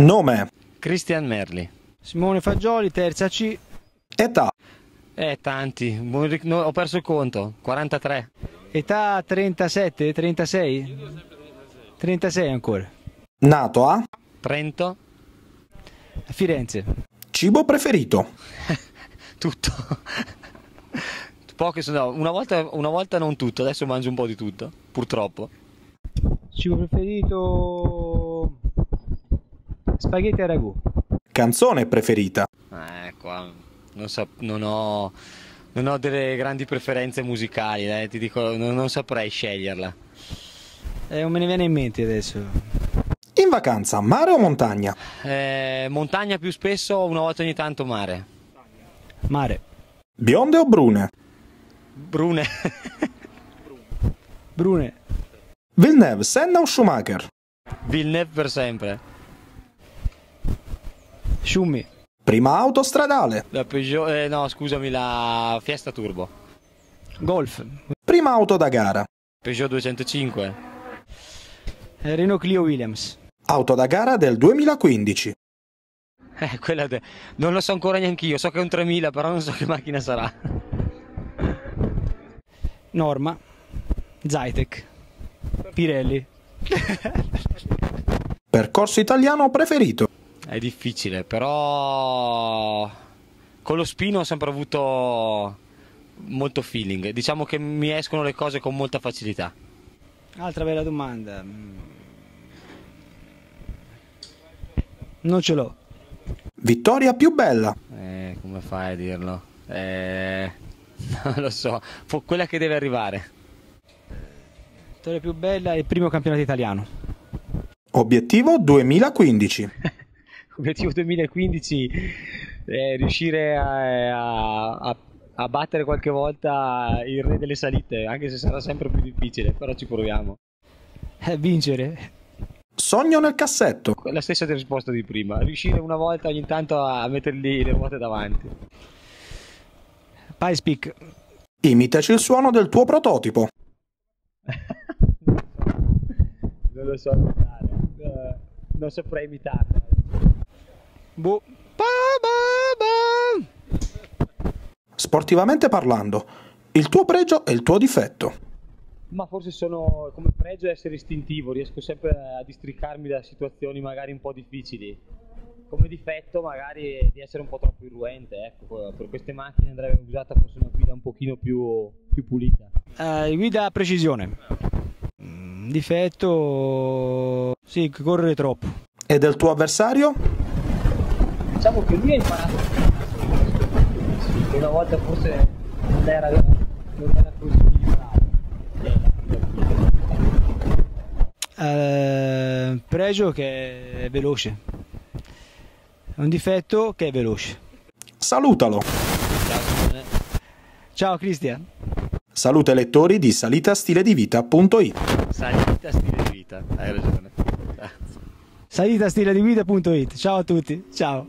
Nome. Christian Merli. Simone Fagioli, terza C. Età. Eh, tanti. No, ho perso il conto. 43. Età 37, 36? 36 ancora. Nato a. Trento. A Firenze. Cibo preferito. Tutto. Poche sono. no, Una volta, una volta non tutto, adesso mangio un po' di tutto. Purtroppo. Cibo preferito... Spaghetti a ragù. Canzone preferita. Eh, qua non, so- non ho, non ho delle grandi preferenze musicali, eh, ti dico, non, non saprei sceglierla. Eh, non me ne viene in mente adesso. In vacanza, mare o montagna? Eh, montagna più spesso, una volta ogni tanto mare. Mare. Bionde o brune? Brune. Brune. Villeneuve, Senna o Schumacher? Villeneuve per sempre. Sciummi. Prima auto stradale. La Peugeot, eh, no, scusami, la Fiesta Turbo. Golf. Prima auto da gara. Peugeot 205. Eh, Renault Clio Williams. Auto da gara del 2015. Eh, quella de- non lo so ancora neanche io, so che è un 3000, però non so che macchina sarà. Norma. Zytec. Pirelli. Percorso italiano preferito. È difficile, però con lo spino ho sempre avuto molto feeling. Diciamo che mi escono le cose con molta facilità. Altra bella domanda. Non ce l'ho. Vittoria più bella. Eh, come fai a dirlo? Eh, non lo so, Fu- quella che deve arrivare. La storia più bella è il primo campionato italiano. Obiettivo 2015. Obiettivo 2015 è riuscire a, a- a battere qualche volta il re delle salite, anche se sarà sempre più difficile, però ci proviamo. Eh, vincere. Sogno nel cassetto. La stessa risposta di prima, riuscire una volta ogni tanto a mettergli le ruote davanti. Pies Peak. Imitaci il suono del tuo prototipo. Non lo so imitare, non saprei imitarla. Boh. Ba, ba, ba. Sportivamente parlando, il tuo pregio e il tuo difetto. Ma forse sono come pregio essere istintivo, riesco sempre a districarmi da situazioni magari un po' difficili. Come difetto magari di essere un po' troppo irruente, ecco, per queste macchine andrebbe usata forse una guida un pochino più, più pulita. Eh, guida a precisione. Mm, Difetto. Sì, correre troppo. E del tuo avversario? Diciamo che lui ha imparato che una volta forse non era, non era così. Eh, pregio che è veloce. Un difetto che è veloce. Salutalo. Ciao Cristian. Saluta i lettori di salitastiledivita.it. Salita stile di vita, hai ragione. Salita stile di guida.it. Ciao a tutti. Ciao.